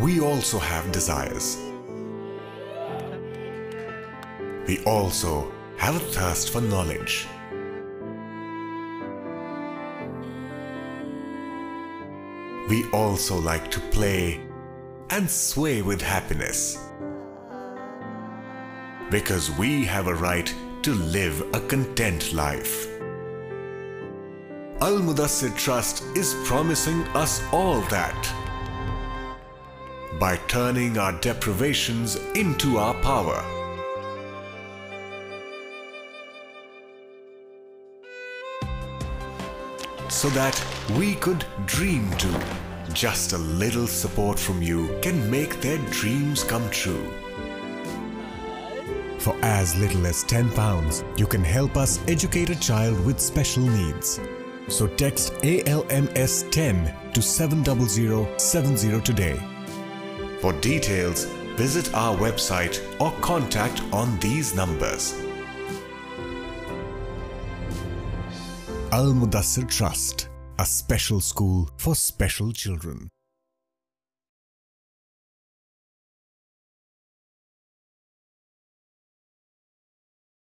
we also have desires. We also have a thirst for knowledge. We also like to play and sway with happiness. Because we have a right to live a content life. Al Mudassar Trust is promising us all that by turning our deprivations into our power. So that we could dream too. Just a little support from you can make their dreams come true. For as little as 10 pounds, you can help us educate a child with special needs. So text ALMS10 to 70070 today. For details, visit our website or contact on these numbers. Al Mudassar Trust, a special school for special children.